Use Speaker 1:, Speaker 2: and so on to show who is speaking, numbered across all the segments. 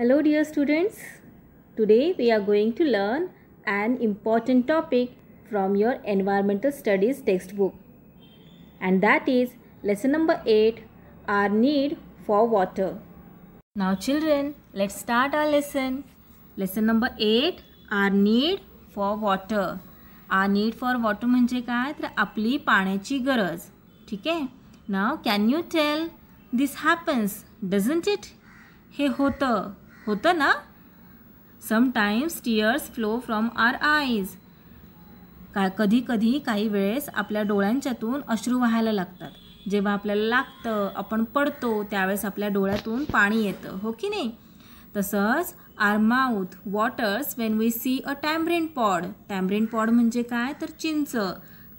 Speaker 1: Hello, dear students. Today we are going to learn an important topic from your environmental studies textbook, and that is lesson number 8 Our Need for Water. Now, children, let's start our lesson. Lesson number 8 Our Need for Water. Our need for water म्हणजे काय तर आपली पाण्याची गरज ठीक आहे नाव can you tell this happens doesn't it हे होतं होतं ना? Sometimes tears flow from our eyes का कधी कधी काही वेळेस आपल्या डोळ्यांच्यातून अश्रू व्हायला लागतात. जेव्हा आपल्याला लागतं आपण पडतो त्यावेळेस आपल्या डोळ्यातून पाणी येतं. हो की नाही? तसंच our mouth waters when we see a tamarind pod tamarind pod म्हणजे काय? तर चिंच.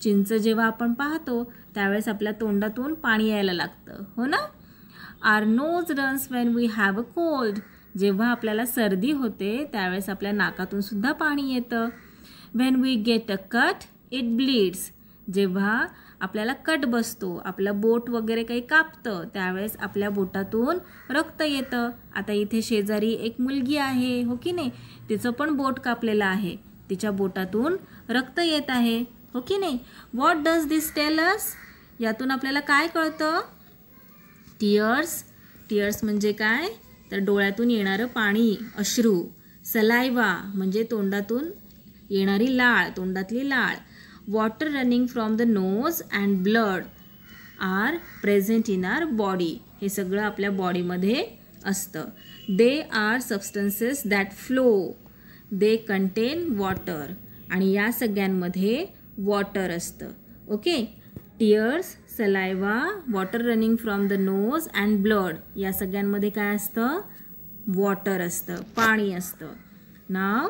Speaker 1: चिंच जेव्हा आपण पाहतो त्यावेळेस आपल्या तोंडातून पाणी यायला लागतं. हो ना? Our nose runs when we have a cold जेव्हा आपल्याला सर्दी होते त्यावेळेस आपल्या नाकातून सुद्धा पाणी येतं. When we get a cut it bleeds जेव्हा आपल्याला कट बसतो आपलं बोट वगैरे काही कापतं त्यावेळेस आपल्या बोटातून रक्त येतं. आता इथे शेजारी एक मुलगी आहे हो की नाही? तिचं पण बोट कापलेलं आहे. तिच्या बोटातून रक्त येत आहे हो की नाही? व्हॉट डज दिस टेलस यातून आपल्याला काय कळतं? टिअर्स टिअर्स म्हणजे काय? तर डोळ्यातून येणारं पाणी अश्रू सलायवा म्हणजे तोंडातून येणारी लाळ तोंडातली लाळ. Water running from the nose and blood are present in our body हे सगळं आपल्या बॉडीमध्ये असतं. They are substances that flow they contain water आणि या सगळ्यांमध्ये वॉटर असतं. Okay tears saliva water running from the nose and blood. या सगळ्यांमध्ये काय असतं? वॉटर असतं पाणी असतं. Now?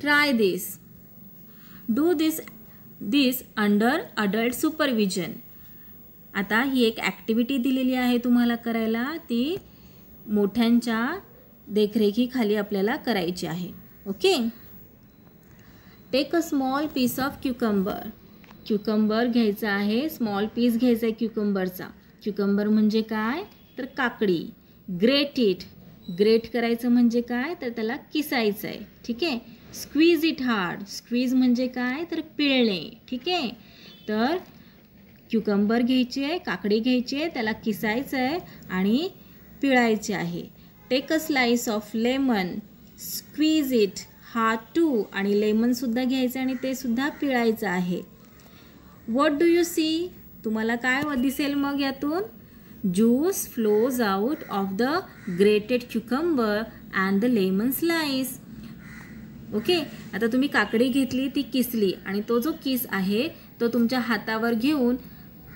Speaker 1: Try this. Do this this under adult supervision. आता ही एक ॲक्टिव्हिटी दिलेली आहे तुम्हाला करायला. ती मोठ्यांच्या देखरेखीखाली आपल्याला करायची आहे. Okay? Take a small piece of cucumber. Cucumber घ्यायचा आहे. स्मॉल पीस घ्यायचा आहे क्युकंबरचा क्युकंबर म्हणजे काय? तर काकडी. ग्रेट इट ग्रेट करायचं म्हणजे काय? तर त्याला किसायचं आहे. ठीक आहे? स्क्वीज इट हार्ड स्क्वीज म्हणजे काय? तर पिळणे. ठीक आहे? तर क्युकंबर घ्यायची आहे काकडी घ्यायची आहे त्याला किसायचं आहे आणि पिळायचे आहे. Take a slice of lemon squeeze it हा टू आणि लेमनसुद्धा घ्यायचं आणि ते सुद्धा पिळायचं आहे. वॉट डू यू सी तुम्हाला काय दिसेल मग यातून? Juice flows out of the grated cucumber and the lemon slice okay आता तुम्ही काकडी घेतली ती किसली आणि तो जो किस आहे तो तुमच्या हातावर घेऊन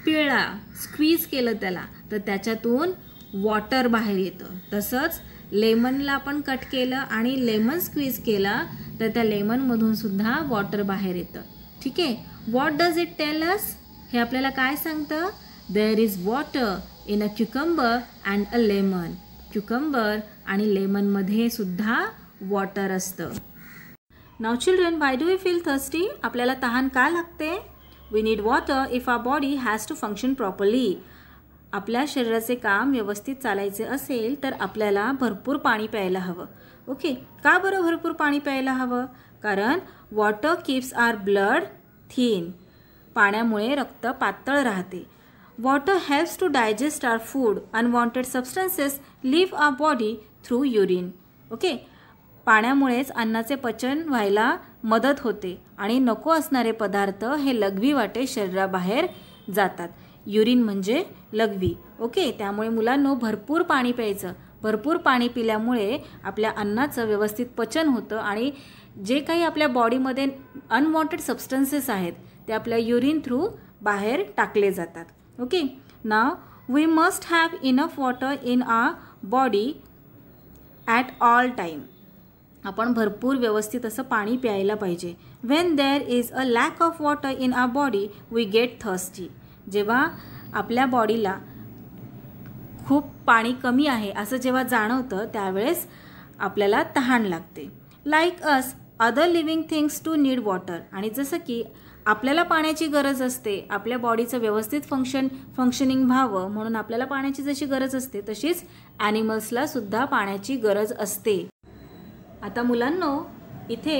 Speaker 1: पिळा स्क्वीज केलं त्याला. तर त्याच्यातून वॉटर बाहेर येतं. तसंच लेमनला पण कट केलं आणि लेमन स्क्वीज केला तर त्या लेमनमधून सुद्धा वॉटर बाहेर येतं. ठीक? आहे what does it tell us हे आपल्याला काय सांगतं? There is water in a cucumber and a lemon cucumber आणि लेमनमध्ये सुद्धा वॉटर असतं. Now children why do you feel thirsty आपल्याला तहान का लागते? We need water if our body has to function properly आपल्या शरीराचे काम व्यवस्थित चालायचे असेल तर आपल्याला भरपूर पाणी प्यायला हवं. ओके का बरं भरपूर पाणी प्यायला हवं? कारण water keeps our blood thin. पाण्यामुळे रक्त पातळ राहते. Water helps to digest our food unwanted substances leave our body through urine okay पाण्यामुळेच अन्नाचे पचन व्हायला मदत होते. आणि नको असणारे पदार्थ हे लघवी वाटे शरीराबाहेर जातात. युरिन म्हणजे लघवी. ओके त्यामुळे मुलांनो भरपूर पाणी प्यायचं. भरपूर पाणी पिल्यामुळे आपल्या अन्नाचं व्यवस्थित पचन होतं आणि जे काही आपल्या बॉडीमध्ये अनवॉन्टेड सबस्टन्सेस आहेत ते आपल्या युरिन थ्रू बाहेर टाकले जातात. ओके ना we must have enough water in a body at all time आपण भरपूर व्यवस्थित असं पाणी प्यायला पाहिजे. When there is a lack of water in our body we get thirsty जेव्हा आपल्या बॉडीला खूप पाणी कमी आहे असं जेव्हा जाणवतं त्यावेळेस आपल्याला तहान लागते. Like us other living things too need water आणि जसं की आपल्याला पाण्याची गरज असते आपल्या बॉडीचं व्यवस्थित फंक्शन फंक्शनिंग व्हावं म्हणून आपल्याला पाण्याची जशी गरज असते तशीच ॲनिमल्सला सुद्धा पाण्याची गरज असते. आता मुलांनो इथे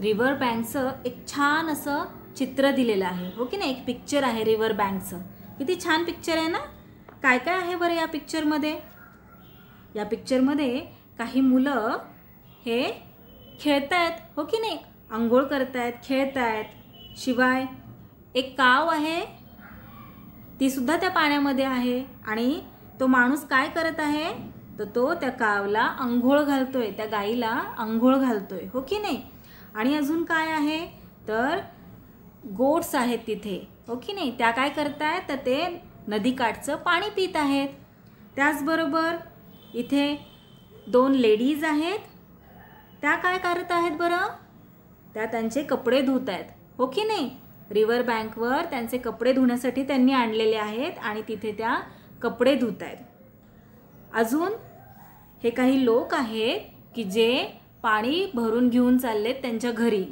Speaker 1: रिव्हर बँकचं एक छान असं चित्र दिलेलं आहे. हो की नाही? एक पिक्चर आहे रिव्हर बँकचं किती छान पिक्चर आहे ना? काय काय आहे बरं या पिक्चरमध्ये या पिक्चरमध्ये काही मुलं हे खेळतायत हो की नाही? आंघोळ करतायत खेळतायत. शिवाय एक काव आहे तीसुद्धा त्या पाण्यामध्ये आहे आणि तो माणूस काय करत आहे? तर तो त्या कावला आंघोळ घालतोय त्या गाईला आंघोळ घालतोय हो की नाही? आणि अजून काय आहे? तर गोट्स आहेत तिथे हो की नाही? त्या काय करतायत? तर ते नदीकाठचं पाणी पित आहेत. त्याचबरोबर इथे दोन लेडीज आहेत त्या काय करत आहेत बरं? त्या त्यांचे कपडे धुत आहेत. हो की नाही? रिव्हर बँकवर त्यांचे कपडे धुण्यासाठी त्यांनी आणलेले आहेत आणि तिथे त्या कपडे धुत आहेत. अजून हे काही लोक आहेत की जे पाणी भरून घेऊन चाललेत त्यांच्या घरी.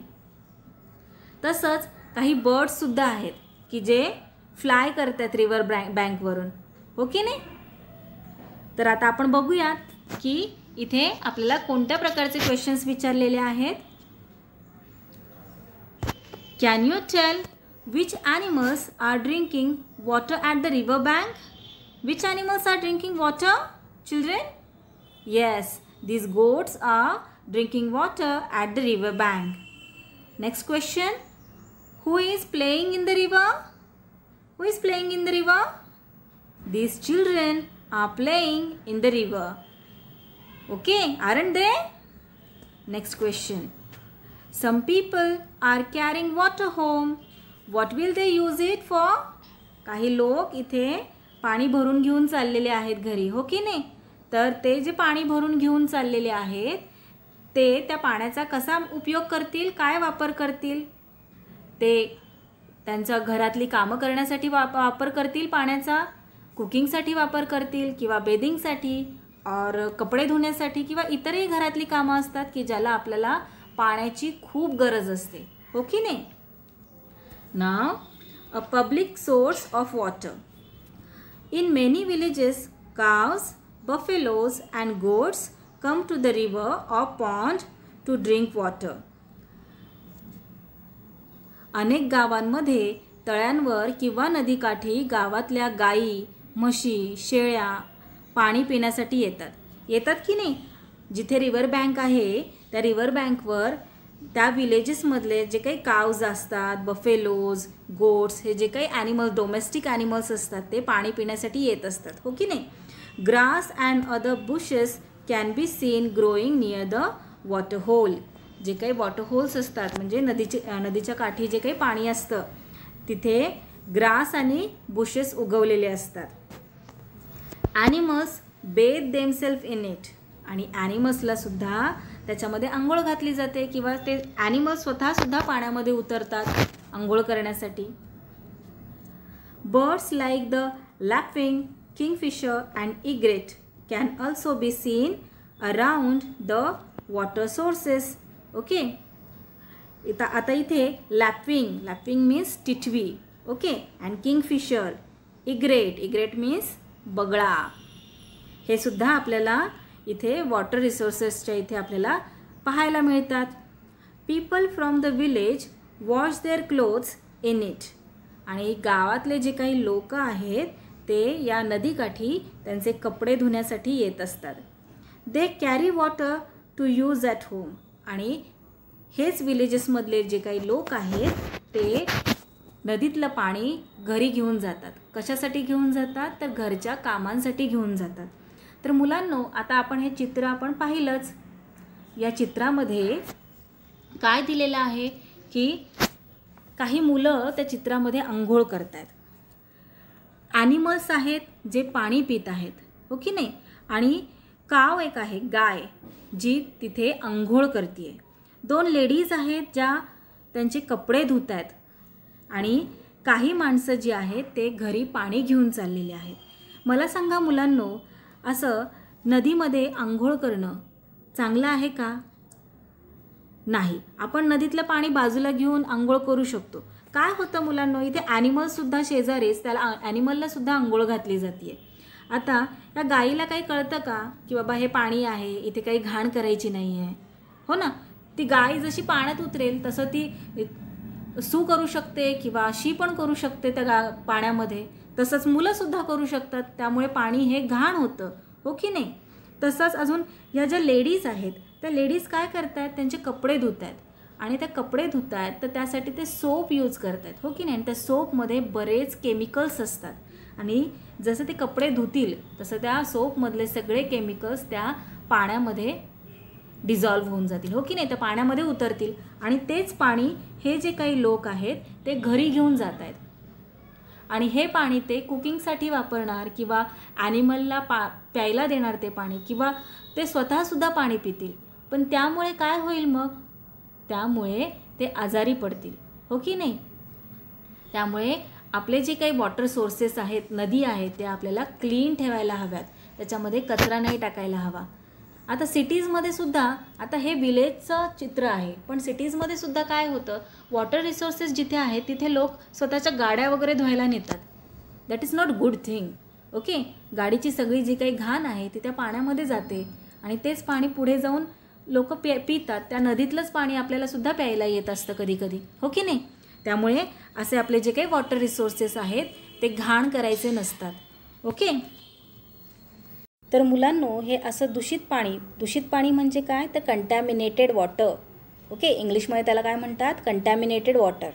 Speaker 1: तसंच काही बर्ड्ससुद्धा आहेत की जे फ्लाय करतात रिव्हर बँक बँकवरून हो की नाही? तर आता आपण बघूयात की इथे आपल्याला कोणत्या प्रकारचे क्वेश्चन्स विचारलेले आहेत? Can you tell which animals are drinking water at the river bank which animals are drinking water children yes these goats are drinking water at the river bank next question who is playing in the river who is playing in the river these children are playing in the river okay aren't they? Next question. Some people are carrying water home. What will they use it for? काही लोक इथे पाणी भरून घेऊन चाललेले आहेत घरी हो की नाही? तर ते जे पाणी भरून घेऊन चाललेले आहेत ते त्या पाण्याचा कसा उपयोग करतील? काय वापर करतील? ते त्यांच्या घरातली कामं करण्यासाठी वाप वापर करतील पाण्याचा? कुकिंगसाठी वापर करतील किंवा बेदिंगसाठी और कपडे धुण्यासाठी किंवा इतरही घरातली कामं असतात की ज्याला आपल्याला पाण्याची खूप गरज असते. हो की नाही? Now a public source of water in many villages cows buffaloes and goats come to the river or pond to drink water अनेक गावांमध्ये तळ्यांवर किंवा नदीकाठी गावातल्या गायी म्हशी शेळ्या पाणी पिण्यासाठी येतात. येतात की नाही? जिथे रिव्हर बँक आहे त्या रिव्हर बँकवर त्या विलेजेसमधले जे काही काव्ज असतात बफेलोज गोट्स हे जे काही ॲनिमल्स डोमेस्टिक ॲनिमल्स असतात ते पाणी पिण्यासाठी येत असतात. हो की नाही? Grass and other bushes can be seen growing near the water hole जे काही वॉटर होल्स असतात म्हणजे नदीचे नदीच्या काठी जे काही पाणी असतं तिथे ग्रास आणि बुशेस उगवलेले असतात. Animals bathe themselves in it आणि ॲनिमसला सुद्धा त्याच्यामध्ये आंघोळ घातली जाते किंवा ते ॲनिमल्स स्वतःसुद्धा पाण्यामध्ये उतरतात आंघोळ करण्यासाठी. Birds like the lapwing kingfisher and egret can also be seen around the water sources okay इथं आता इथे lapwing lapwing means टिटवी okay and kingfisher egret egret means बगळा. हे सुद्धा आपल्याला इथे वॉटर रिसोर्सेसच्या इथे आपल्याला पाहायला मिळतात. People from the village wash their clothes in it आणि गावातले जे काही लोक आहेत ते या नदीकाठी त्यांचे कपडे धुण्यासाठी येत असतात. They carry water to use at home आणि हेच विलेजेसमधले जे काही लोक आहेत ते नदीतलं पाणी घरी घेऊन जातात. कशासाठी घेऊन जातात? तर घरच्या कामांसाठी घेऊन जातात. तर मुलांनो आता आपण हे चित्र आपण पाहिलंच. या चित्रामध्ये काय दिलेलं आहे की काही मुलं त्या चित्रामध्ये आंघोळ करत आहेत ॲनिमल्स आहेत जे पाणी पित आहेत हो की नाही? आणि काव एक आहे गाय जी तिथे आंघोळ करते दोन लेडीज आहेत ज्या त्यांचे कपडे धुत आहेत आणि काही माणसं जी आहेत ते घरी पाणी घेऊन चाललेले आहेत. मला सांगा मुलांनो असं नदीमध्ये आंघोळ करणं चांगलं आहे का? नाही. आपण नदीतलं पाणी बाजूला घेऊन आंघोळ करू शकतो. काय होतं मुलांना इथे ॲनिमलसुद्धा शेजारीच त्याला ॲनिमललासुद्धा आंघोळ घातली जाते आता या गाईला काही कळतं का? की बाबा हे पाणी आहे इथे काही घाण करायची नाही आहे हो ना? ती गाय जशी पाण्यात उतरेल तसं ती सू करू शकते किंवा शी पण करू शकते त्या गा पाण्यामध्ये. तसंच मुलंसुद्धा करू शकतात. त्यामुळे पाणी हे घाण होतं. हो की नाही? तसंच अजून ह्या ज्या लेडीज आहेत त्या लेडीज काय करत आहेत त्यांचे कपडे धुत आहेत आणि त्या कपडे धुत आहेत तर त्यासाठी ते सोप यूज करत आहेत हो की नाही? आणि त्या सोपमध्ये बरेच केमिकल्स असतात. आणि जसं ते कपडे धुतील तसं त्या सोपमधले सगळे केमिकल्स त्या पाण्यामध्ये डिझॉल्व्ह होऊन जातील. हो की नाही? तर पाण्यामध्ये उतरतील. आणि तेच पाणी हे जे काही लोक आहेत ते घरी घेऊन जात आहेत. आणि हे पाणी ते कुकिंगसाठी वापरणार किंवा ॲनिमलला पा प्यायला देणार ते पाणी किंवा ते स्वतःसुद्धा पाणी पितील. पण त्यामुळे काय होईल मग? त्यामुळे ते आजारी पडतील. हो की नाही? त्यामुळे आपले जे काही वॉटर सोर्सेस आहेत नदी आहेत ते आपल्याला क्लीन ठेवायला हव्यात. त्याच्यामध्ये कचरा नाही टाकायला हवा. आता सिटीजमध्ये सुद्धा आता हे विलेजचं चित्र आहे. पण सिटीजमध्ये सुद्धा काय होतं? वॉटर रिसोर्सेस जिथे आहेत तिथे लोक स्वतःच्या गाड्या वगैरे धुवायला नेतात. That is not good thing okay गाडीची सगळी जी काही घाण आहे ती त्या पाण्यामध्ये जाते. आणि तेच पाणी पुढे जाऊन लोक पे पितात. त्या नदीतलंच पाणी आपल्याला सुद्धा प्यायला येत असतं कधी कधी हो की नाही? त्यामुळे असे आपले जे काही वॉटर रिसोर्सेस आहेत ते घाण करायचे नसतात. ओके तर मुलांनो हे असं दूषित पाणी दूषित पाणी म्हणजे काय? तर कंटॅमिनेटेड वॉटर ओके इंग्लिशमध्ये त्याला काय म्हणतात? कंटॅमिनेटेड वॉटर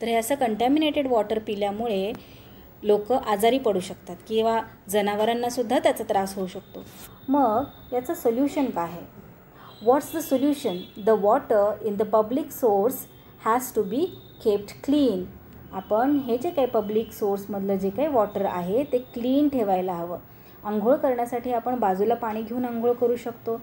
Speaker 1: तर हे असं कंटॅमिनेटेड वॉटर पिल्यामुळे लोक आजारी पडू शकतात किंवा जनावरांनासुद्धा त्याचा त्रास होऊ शकतो. मग याचं सोल्युशन काय आहे? What's the solution the water in the public source has to be kept clean आपण हे जे काही पब्लिक सोर्समधलं जे काही वॉटर आहे ते क्लीन ठेवायला हवं. आंघोळ करण्यासाठी आपण बाजूला पाणी घेऊन आंघोळ करू शकतो.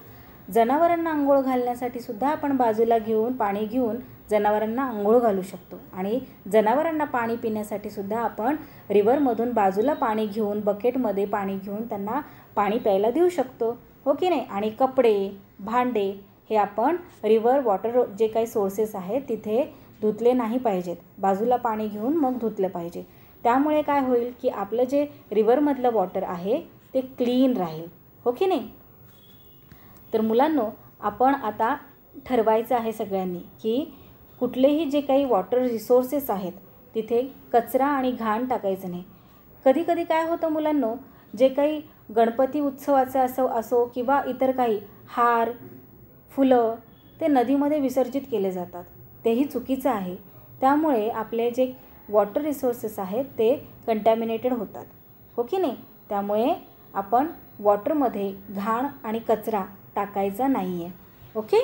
Speaker 1: जनावरांना आंघोळ घालण्यासाठी सुद्धा आपण बाजूला घेऊन पाणी घेऊन जनावरांना आंघोळ घालू शकतो. आणि जनावरांना पाणी पिण्यासाठी सुद्धा आपण रिव्हरमधून बाजूला पाणी घेऊन बकेटमध्ये पाणी घेऊन त्यांना पाणी प्यायला देऊ शकतो. हो की नाही? आणि कपडे भांडे हे आपण रिव्हर वॉटर जे काही सोर्सेस आहेत तिथे धुतले नाही पाहिजेत. बाजूला पाणी घेऊन मग धुतलं पाहिजे. त्यामुळे काय होईल की आपलं जे रिव्हरमधलं वॉटर आहे ते क्लीन राहील. हो की नाही? तर मुलांनो आपण आता ठरवायचं आहे सगळ्यांनी की कुठलेही जे काही वॉटर रिसोर्सेस आहेत तिथे कचरा आणि घाण टाकायचं नाही. कधी कधी काय होतं मुलांनो जे काही गणपती उत्सवाचं असो असो किंवा इतर काही हार फुलं ते नदीमध्ये विसर्जित केले जातात. तेही चुकीचं आहे. त्यामुळे आपले जे वॉटर रिसोर्सेस आहेत ते कंटॅमिनेटेड होतात. हो की नाही? त्यामुळे आपण वॉटरमध्ये घाण आणि कचरा टाकायचा नाही आहे okay?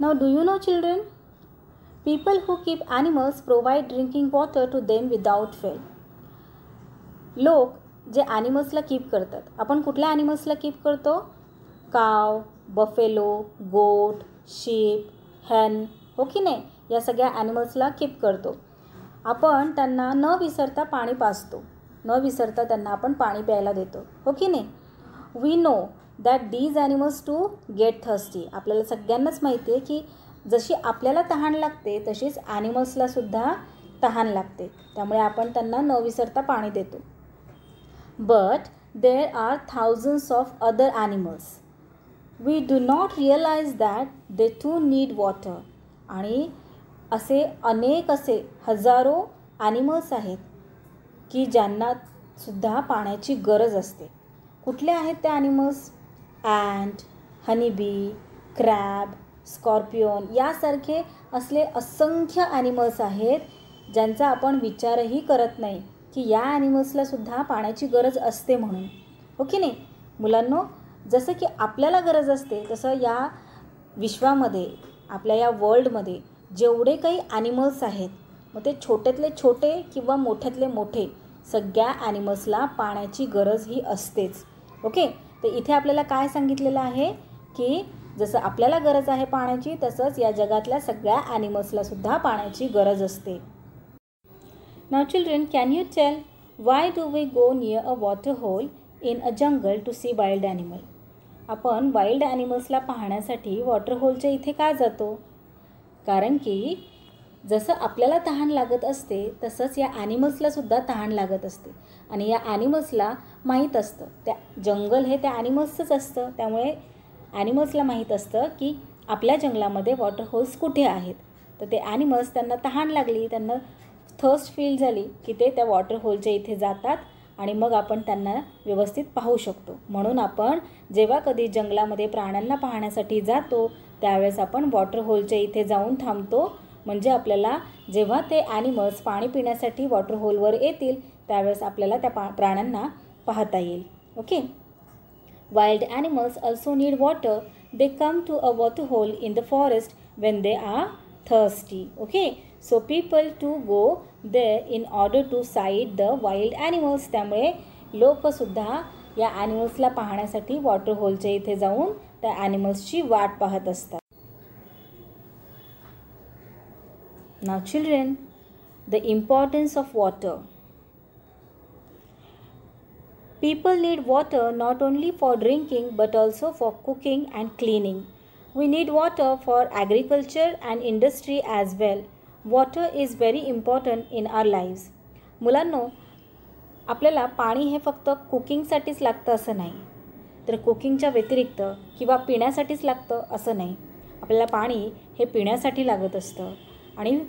Speaker 1: Now do you know children people who keep animals provide drinking water to them without fail लोक जे ॲनिमल्सला कीप करतात. आपण कुठल्या ॲनिमल्सला कीप करतो? काव बफेलो गोट शीप हॅन हो की नाही? या सगळ्या ॲनिमल्सला कीप करतो. आपण त्यांना न विसरता पाणी पाजतो. न विसरता त्यांना आपण पाणी प्यायला देतो. हो की नाही? We know that these animals too get thirsty आपल्याला सगळ्यांनाच माहिती आहे की जशी आपल्याला तहान लागते तशीच ॲनिमल्सलासुद्धा तहान लागते. त्यामुळे आपण त्यांना न विसरता पाणी देतो. But there are thousands of other animals we do not realise that they too need water आणि असे अनेक असे हजारो ॲनिमल्स आहेत की ज्यांना सुद्धा पाण्याची गरज असते. कुठले आहेत त्या animals ant honeybee crab scorpion यासारखे असले असंख्य ॲनिमल्स आहेत ज्यांचा आपण विचारही करत नाही की या ॲनिमल्सलासुद्धा पाण्याची गरज असते म्हणून. हो की नाही? मुलांनो जसं की आपल्याला गरज असते तसं या विश्वामध्ये आपल्या या वर्ल्डमध्ये जेवढे काही ॲनिमल्स आहेत मग ते छोट्यातले छोटे किंवा मोठ्यातले मोठे सगळ्या ॲनिमल्सला पाण्याची गरज ही असतेच. ओके तर इथे आपल्याला काय सांगितलेलं आहे की जसं आपल्याला गरज आहे पाण्याची तसंच या जगातल्या सगळ्या ॲनिमल्सलासुद्धा पाण्याची गरज असते. Now children can you tell why do we go near a water hole in a jungle to see wild animal आपण वाईल्ड ॲनिमल्सला पाहण्यासाठी वॉटर होलच्या इथे का जातो? कारण की जसं आपल्याला तहान लागत असते तसंच या ॲनिमल्सलासुद्धा तहान लागत असते. आणि या ॲनिमल्सला माहीत असतं. त्या जंगल हे त्या ॲनिमल्सचंच असतं. त्यामुळे ॲनिमल्सला माहीत असतं की आपल्या जंगलामध्ये वॉटरहोल्स कुठे आहेत. तर ते ॲनिमल्स त्यांना तहान लागली त्यांना थर्स्ट फील झाली की ते त्या वॉटरहोलच्या इथे जातात आणि मग आपण त्यांना व्यवस्थित पाहू शकतो. म्हणून आपण जेव्हा कधी जंगलामध्ये प्राण्यांना पाहण्यासाठी जातो त्यावेळेस आपण वॉटर होलच्या इथे जाऊन थांबतो. म्हणजे आपल्याला जेव्हा ते ॲनिमल्स पाणी पिण्यासाठी वॉटर होलवर येतील त्यावेळेस आपल्याला त्या पा प्राण्यांना पाहता येईल. Okay wild animals also need water they come to a water hole in the forest when they are thirsty okay so people to go they in order to sight the wild animals त्यामुळे लोकसुद्धा या ॲनिमल्सला पाहण्यासाठी water होलच्या इथे जाऊन त्या ॲनिमल्सची वाट पाहत असतात. Now children the importance of water people need water not only for drinking but also for cooking and cleaning we need water for agriculture and industry as well water is very important in our live मुलांना आपल्याला पाणी हे फक्त कुकिंगसाठीच लागतं असं नाही. तर कुकिंगच्या व्यतिरिक्त किंवा पिण्यासाठीच लागतं असं नाही. आपल्याला पाणी हे पिण्यासाठी लागत असतं. आणि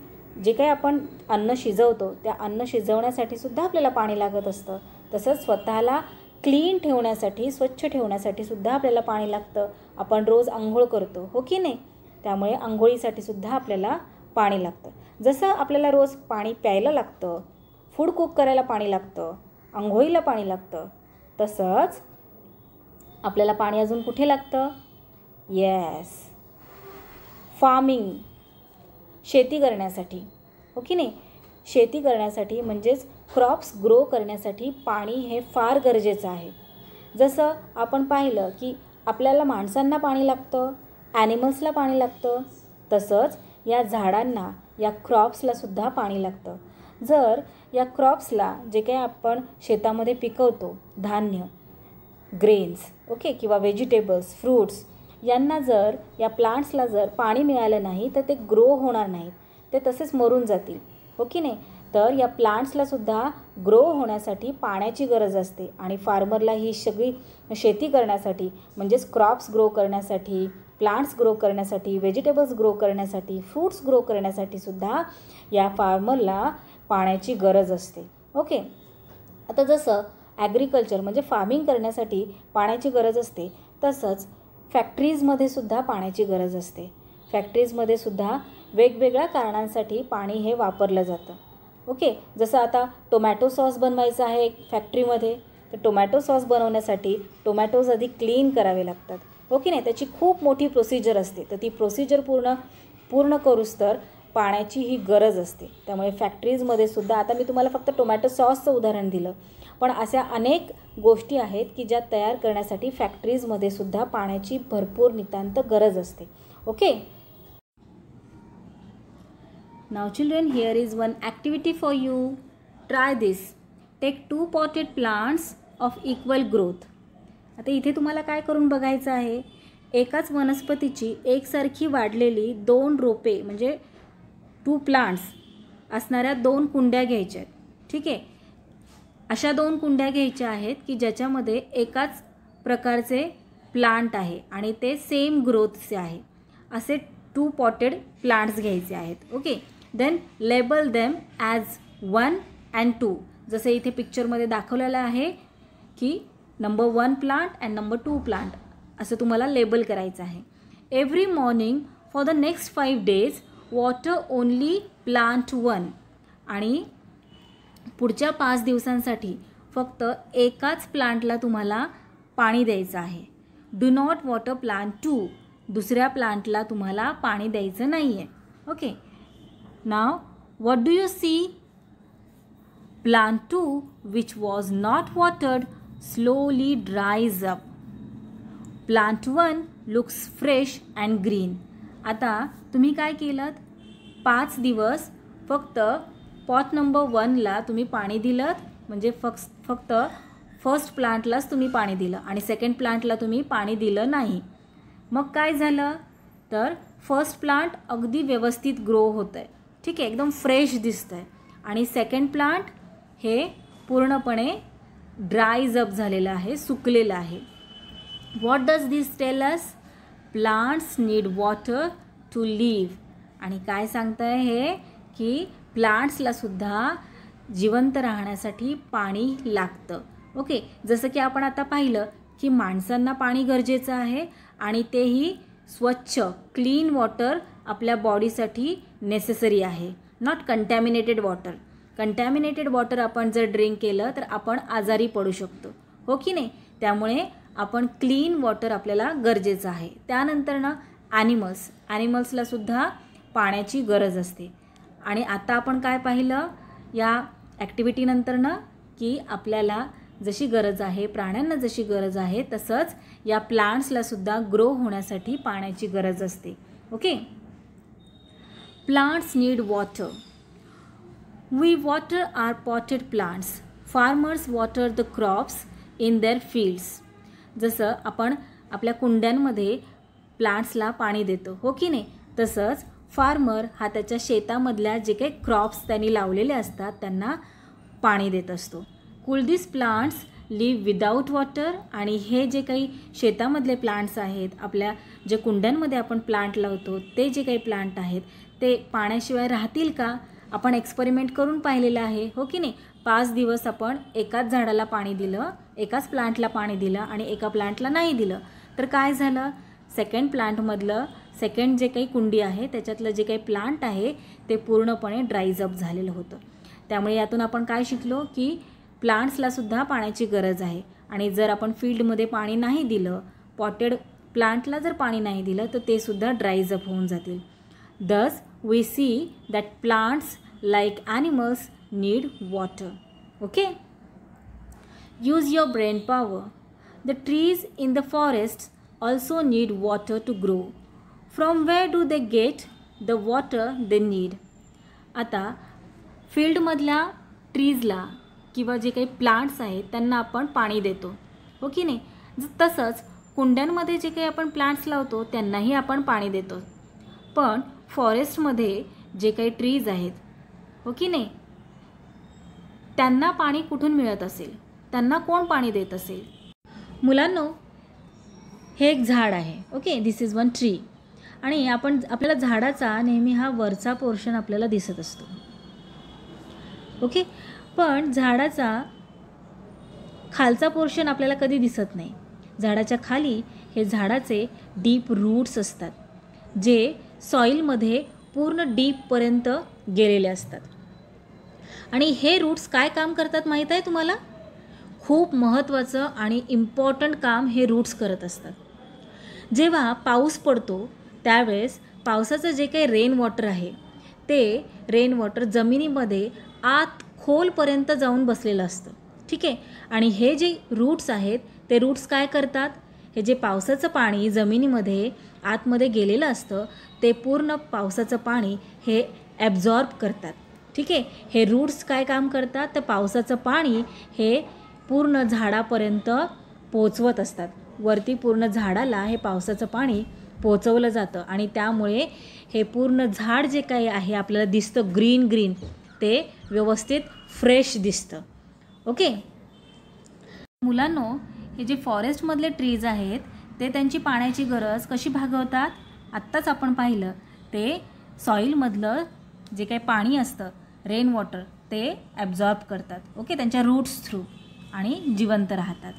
Speaker 1: जे काही आपण अन्न शिजवतो त्या अन्न शिजवण्यासाठी सुद्धा आपल्याला पाणी लागत असतं. तसंच स्वतःला क्लीन ठेवण्यासाठी स्वच्छ ठेवण्यासाठी सुद्धा आपल्याला पाणी लागतं. आपण रोज आंघोळ करतो हो की नाही? त्यामुळे आंघोळीसाठी सुद्धा आपल्याला पाणी लागतं. जसं आपल्याला रोज पाणी प्यायला लागतं फूड कुक करायला पाणी लागतं आंघोळीला पाणी लागतं. तसंच आपल्याला पाणी अजून कुठे लागतं? येस फार्मिंग शेती करण्यासाठी. हो की नाही? शेती करण्यासाठी म्हणजेच क्रॉप्स ग्रो करण्यासाठी पाणी हे फार गरजेचं आहे. जसं आपण पाहिलं की आपल्याला माणसांना पाणी लागतं ॲनिमल्सला पाणी लागतं तसंच या झाडांना या क्रॉप्सलासुद्धा पाणी लागतं. जर या क्रॉप्सला जे काही आपण शेतामध्ये पिकवतो धान्य ग्रेन्स ओके किंवा व्हेजिटेबल्स फ्रूट्स यांना जर या प्लांट्सला जर पाणी मिळालं नाही तर ते ग्रो होणार नाहीत. ते तसेच मरून जातील. हो की नाही? तर या प्लांट्सलासुद्धा ग्रो होण्यासाठी पाण्याची गरज असते आणि फार्मरला ही सगळी शेती करण्यासाठी म्हणजेच क्रॉप्स ग्रो करण्यासाठी प्लांट्स ग्रो करण्यासाठी व्हेजिटेबल्स ग्रो करण्यासाठी फ्रूट्स ग्रो करण्यासाठी सुद्धा या फार्मरला पाण्याची गरज असते. ओके? आता जसं ॲग्रिकल्चर म्हणजे फार्मिंग करण्यासाठी पाण्याची गरज असते तसंच फॅक्टरीजमध्ये सुद्धा पाण्याची गरज असते. फॅक्टरीजमध्ये सुद्धा वेगवेगळ्या कारणांसाठी पाणी हे वापरलं जातं. ओके? जसं आता टोमॅटो सॉस बनवायचं आहे फॅक्टरीमध्ये तर टोमॅटो सॉस बनवण्यासाठी टोमॅटोज आधी क्लीन करावे लागतात. ओके नाही? त्याची खूप मोठी प्रोसिजर असते. तर ती प्रोसिजर पूर्ण पूर्ण करूस तर पाण्याची ही गरज असते. त्यामुळे फॅक्टरीजमध्ये सुद्धा आता मी तुम्हाला फक्त टोमॅटो सॉसचं उदाहरण दिलं. पण अशा अनेक गोष्टी आहेत की ज्या तयार करण्यासाठी फॅक्टरीजमध्ये सुद्धा पाण्याची भरपूर नितांत गरज असते. Okay now children here is one activity for you try this take two potted plants of equal growth आता इथे तुम्हाला काय करून बघायचं आहे? एकाच वनस्पतीची एकसारखी वाढलेली दोन रोपे म्हणजे टू प्लांट्स असणाऱ्या दोन कुंड्या घ्यायच्या आहेत. ठीक आहे? अशा दोन कुंड्या घ्यायच्या आहेत की ज्याच्यामध्ये एकाच प्रकारचे प्लांट आहे आणि ते सेम ग्रोथचे आहे. असे टू पॉटेड प्लांट्स घ्यायचे आहेत. Okay? Then label them as one and two जसं इथे पिक्चरमध्ये दाखवलेलं आहे की number one plant and number two plant असं तुम्हाला लेबल करायचं आहे. Every morning for the next five days water only plant one आणि पुढच्या पाच दिवसांसाठी फक्त एकाच प्लांटला तुम्हाला पाणी द्यायचं आहे. Do not water plant two दुसऱ्या प्लांटला तुम्हाला पाणी द्यायचं नाही आहे okay now what do you see plant two which was not watered slowly dries up plant one looks fresh and green आता तुम्ही काय केलं पाच दिवस फक्त पॉट नंबर वनला तुम्ही पाणी दिलं म्हणजे फक्स फक्त फर्स्ट प्लांटलाच तुम्ही पाणी दिलं आणि सेकंड प्लांटला तुम्ही पाणी दिलं नाही. मग काय झालं? तर फर्स्ट प्लांट अगदी व्यवस्थित ग्रो होतं आहे ठीक आहे एकदम फ्रेश दिसतं आहे आणि सेकंड प्लांट हे पूर्णपणे ड्राय अप झालेलं आहे सुकलेलं आहे. What does this tells plants need water to live आणि काय सांगतं हे? की प्लांट्सलासुद्धा जिवंत राहण्यासाठी पाणी लागतं. ओके जसं की आपण आता पाहिलं की माणसांना पाणी गरजेचं आहे आणि तेही स्वच्छ क्लीन वॉटर आपल्या बॉडीसाठी नेसेसरी आहे. Not contaminated water contaminated water आपण जर ड्रिंक केलं तर आपण आजारी पडू शकतो. हो की नाही? त्यामुळे आपण क्लीन वॉटर आपल्याला गरजेचं आहे. त्यानंतर ना ॲनिमल्स ॲनिमल्सलासुद्धा पाण्याची गरज असते. आणि आता आपण काय पाहिलं? या ॲक्टिव्हिटीनंतर ना की आपल्याला जशी गरज आहे प्राण्यांना जशी गरज आहे तसंच या प्लांट्सलासुद्धा ग्रो होण्यासाठी पाण्याची गरज असते. Okay plants need water we water our potted plants farmers water the crops in their fields जसं आपण आपल्या कुंड्यांमध्ये प्लांट्सला पाणी देतो हो की नाही? तसंच फार्मर हा त्याच्या शेतामधल्या जे काही क्रॉप्स त्यांनी लावलेले असतात त्यांना पाणी देत असतो. Could this plants live without water आणि हे जे काही शेतामधले प्लांट्स आहेत आपल्या जे कुंड्यांमध्ये आपण प्लांट लावतो ते जे काही प्लांट आहेत ते पाण्याशिवाय राहतील का? आपण एक्सपेरिमेंट करून पाहिलेलं आहे हो की नाही? पाच दिवस आपण एकाच झाडाला पाणी दिलं एकाच प्लांटला पाणी दिलं आणि एका प्लांटला नाही दिलं. तर काय झालं? सेकंड प्लांटमधलं सेकंड जे काही कुंडी आहे त्याच्यातलं जे काही प्लांट आहे ते पूर्णपणे ड्रायजअप झालेलं होतं. त्यामुळे यातून आपण काय शिकलो की प्लांट्सलासुद्धा पाण्याची गरज आहे. आणि जर आपण फील्डमध्ये पाणी नाही दिलं पॉटेड प्लांटला जर पाणी नाही दिलं तर ते सुद्धा ड्रायजअप होऊन जातील. Thus we see that plants like animals need water okay use your brain power. The trees in the forest also need water to grow from where do they get the water they need आता फील्डमधल्या ट्रीजला किंवा जे काही plants आहेत त्यांना आपण पाणी देतो हो की नाही? तसंच कुंड्यांमध्ये जे काही आपण प्लांट्स लावतो त्यांनाही आपण पाणी देतो. पण फॉरेस्टमध्ये जे काही ट्रीज आहेत हो की नाही? त्यांना पाणी कुठून मिळत असेल? त्यांना कोण पाणी देत असेल? मुलांनो हे एक झाड आहे okay? This is one tree आणि आपण आपल्याला झाडाचा नेहमी हा वरचा पोर्शन आपल्याला दिसत असतो. ओके? पण झाडाचा खालचा पोर्शन आपल्याला कधी दिसत नाही. झाडाच्या खाली हे झाडाचे डीप रूट्स असतात जे सॉईलमध्ये पूर्ण डीपपर्यंत गेलेले असतात. आणि हे रूट्स काय काम करतात माहीत आहे तुम्हाला? खूप महत्त्वाचं आणि इम्पॉर्टंट काम हे रूट्स करत असतात. जेव्हा पाऊस पडतो त्यावेळेस पावसाचं जे काही रेन वॉटर आहे ते रेन वॉटर जमिनीमध्ये आत खोलपर्यंत जाऊन बसलेलं असतं. ठीक आहे? आणि हे जे रूट्स आहेत ते रूट्स काय करतात? हे जे पावसाचं पाणी जमिनीमध्ये आतमध्ये गेलेलं असतं ते पूर्ण पावसाचं पाणी हे ॲब्झॉर्ब करतात. ठीक आहे? हे रूट्स काय काम करतात? तर पावसाचं पाणी हे पूर्ण झाडापर्यंत पोचवत असतात. वरती पूर्ण झाडाला हे पावसाचं पाणी पोचवलं जातं आणि त्यामुळे हे पूर्ण झाड जे काही आहे आपल्याला दिसतं ग्रीन ग्रीन ते व्यवस्थित फ्रेश दिसतं. ओके मुलांनो हे जे फॉरेस्टमधले ट्रीज आहेत ते त्यांची पाण्याची गरज कशी भागवतात? आत्ताच आपण पाहिलं. ते सॉईलमधलं जे काही पाणी असतं रेन वॉटर ते ॲब्झॉर्ब करतात. ओके त्यांच्या रूट्स थ्रू आणि जिवंत राहतात.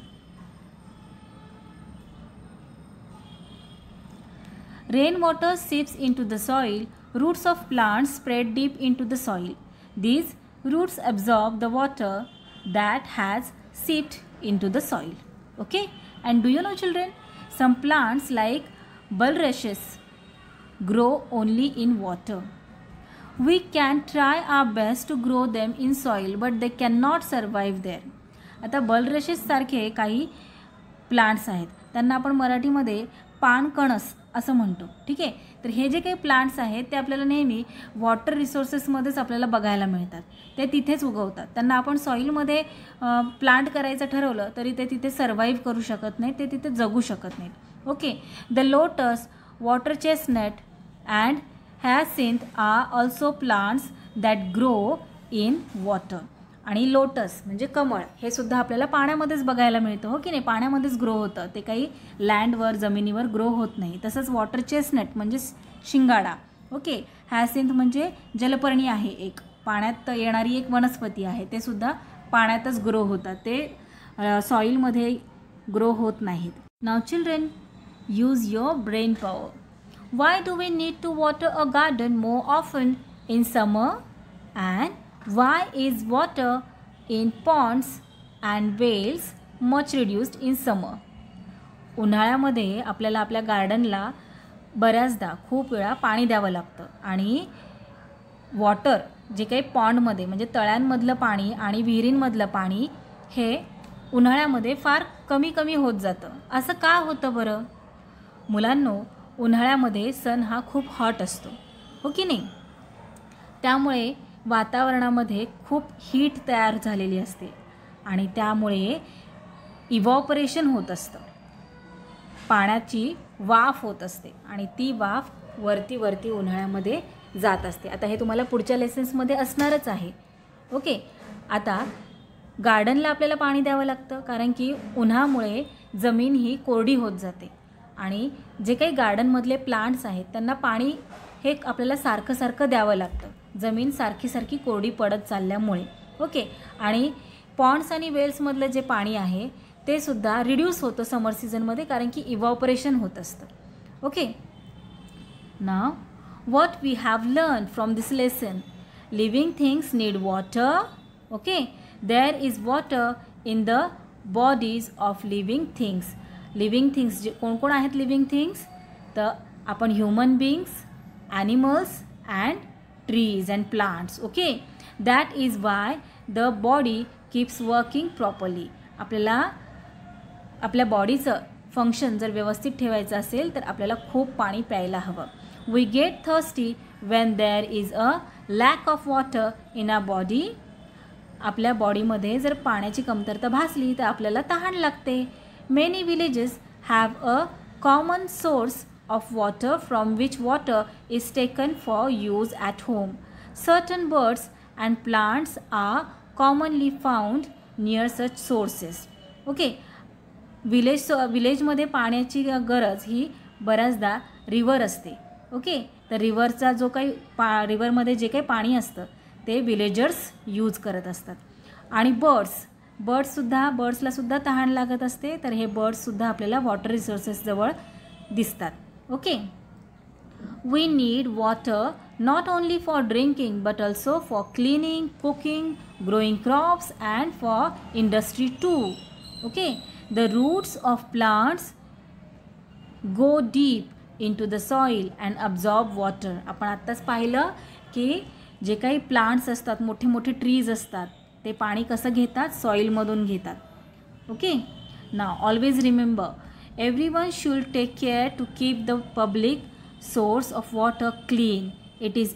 Speaker 1: Rain water seeps into the soil roots of plants spread deep into the soil these roots absorb the water that has seeped into the soil okay and do you know children some plants like bulrushes grow only in water We can try our best to grow them in soil, but they cannot survive there. आता बलरशेससारखे काही plants आहेत. त्यांना आपण मराठीमध्ये पानकणस असं म्हणतो. ठीक आहे? तर हे जे काही प्लांट्स आहेत ते आपल्याला नेहमी वॉटर रिसोर्सेसमध्येच आपल्याला बघायला मिळतात. ते तिथेच उगवतात. त्यांना आपण सॉईलमध्ये प्लांट करायचं ठरवलं तरी ते तिथे सर्वाईव्ह करू शकत नाहीत ते तिथे जगू शकत नाहीत. Okay the lotus water chestnut and hyacinth are also plants that grow in water आणि लोटस म्हणजे कमळ हे सुद्धा आपल्याला पाण्यामध्येच बघायला मिळतं हो की नाही? पाण्यामध्येच ग्रो होतं. ते काही लँडवर जमिनीवर ग्रो होत नाही. तसंच वॉटर चेस्टनट म्हणजे शिंगाडा ओके? हॅसिंथ म्हणजे जलपर्णी आहे एक. पाण्यात येणारी एक वनस्पती आहे. ते सुद्धा पाण्यातच ग्रो होतात. ते सॉईलमध्ये ग्रो होत नाहीत. Now children use your brain power why do we need to water a garden more often in summer and Why is water in ponds and wells much reduced in summer? उन्हाळ्यामध्ये आपल्याला आपल्या गार्डनला बऱ्याचदा खूप वेळा पाणी द्यावं लागतं. आणि वॉटर जे काही पॉन्डमध्ये म्हणजे तळ्यांमधलं पाणी आणि विहिरींमधलं पाणी हे उन्हाळ्यामध्ये फार कमी कमी होत जातं. असं का होतं बरं? मुलांनो उन्हाळ्यामध्ये सन हा खूप हॉट असतो. हो की नाही? त्यामुळे वातावरणामध्ये खूप हीट तयार झालेली असते आणि त्यामुळे इव्हॉपरेशन होत असतं. पाण्याची वाफ होत असते आणि ती वाफ वरती वरती उन्हाळ्यामध्ये जात असते. आता हे तुम्हाला पुढच्या लेसन्समध्ये असणारच आहे. ओके? आता गार्डनला आपल्याला पाणी द्यावं लागतं कारण की उन्हामुळे जमीन ही कोरडी होत जाते. आणि जे काही गार्डनमधले प्लांट्स आहेत त्यांना पाणी हे आपल्याला सारखं सारखं द्यावं लागतं. जमीन सारखी सारखी कोरडी पडत चालल्यामुळे. ओके आणि पॉन्ड्स आणि वेल्समधलं जे पाणी आहे ते सुद्धा रिड्यूस होतं समर सीझनमध्ये कारण की इव्हॉपरेशन होत असतं. ओके ना what we have learn from this lesson living things need water okay there is water in the bodies of living things living things जे कोणकोण आहेत लिव्हिंग थिंग्स तर आपण human beings animals and trees and plants okay that is why the body keeps working properly आपल्याला आपल्या बॉडीचं function जर व्यवस्थित ठेवायचं असेल तर आपल्याला खूप पाणी प्यायला हवं. We get thirsty when there is a lack of water in a body आपल्या बॉडीमध्ये जर पाण्याची कमतरता भासली तर आपल्याला तहान लागते. Many villages have a common source of water from which water is taken for use at home. Certain birds and plants are commonly found near such sources. Okay village विलेजमध्ये पाण्याची गरज ही बऱ्याचदा रिवर असते ओके तर रिव्हरचा जो काही पा रिव्हरमध्ये जे काही पाणी असतं ते विलेजर्स यूज करत असतात आणि बर्ड्स बर्ड्ससुद्धा बर्ड्सलासुद्धा तहान लागत असते तर हे बर्ड्ससुद्धा आपल्याला वॉटर रिसोर्सेसजवळ दिसतात. Okay we need water not only for drinking but also for cleaning cooking growing crops and for industry too okay the roots of plants go deep into the soil and absorb water आपण आत्ताच पाहिलं की जे काही plants असतात मोठे मोठे trees असतात ते पाणी कसं घेतात? सॉईलमधून घेतात. ओके ना always remember everyone should take care to keep the public source of water clean it is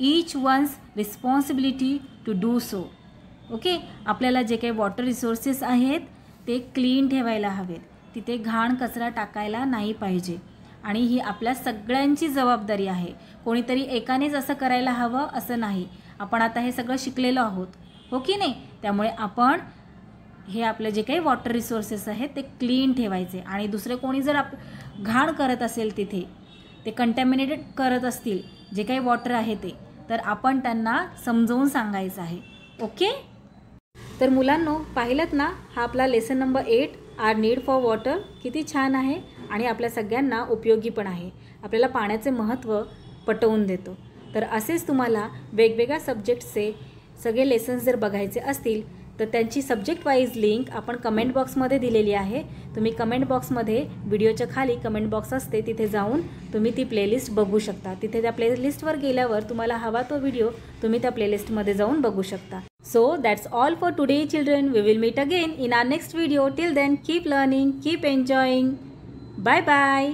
Speaker 1: each one's responsibility to do so okay आपल्याला जे काही वॉटर रिसोर्सेस आहेत ते क्लीन ठेवायला हवेत. तिथे घाण कचरा टाकायला नाही पाहिजे. आणि ही आपल्या सगळ्यांची जबाबदारी आहे. कोणीतरी एकानेच असं करायला हवं असं नाही. आपण आता हे सगळं शिकलेलो आहोत. हो की नाही? त्यामुळे आपण हे आपलं जे काही वॉटर रिसोर्सेस आहेत ते क्लीन ठेवायचे. आणि दुसरे कोणी जर आप घाण करत असेल तिथे ते कंटॅमिनेटेड करत असतील जे काही वॉटर आहे ते तर आपण त्यांना समजवून सांगायचं आहे. ओके? तर मुलांनो पाहिलं ना हा आपला lesson number eight our need for water किती छान आहे आणि आपल्या सगळ्यांना उपयोगी पण आहे. आपल्याला पाण्याचे महत्त्व पटवून देतो. तर असेच तुम्हाला वेगवेगळ्या सब्जेक्ट्सचे सगळे लेसन्स जर बघायचे असतील तर त्यांची सब्जेक्ट वाईज लिंक आपण कमेंट बॉक्समध्ये दिलेली आहे. तुम्ही कमेंट बॉक्समध्ये व्हिडिओच्या खाली कमेंट बॉक्स असते तिथे जाऊन तुम्ही ती प्लेलिस्ट बघू शकता. तिथे त्या प्लेलिस्टवर गेल्यावर तुम्हाला हवा तो व्हिडिओ तुम्ही त्या प्लेलिस्टमध्ये जाऊन बघू शकता. So that's all for today children we will meet again in our next video till then keep learning keep enjoying bye bye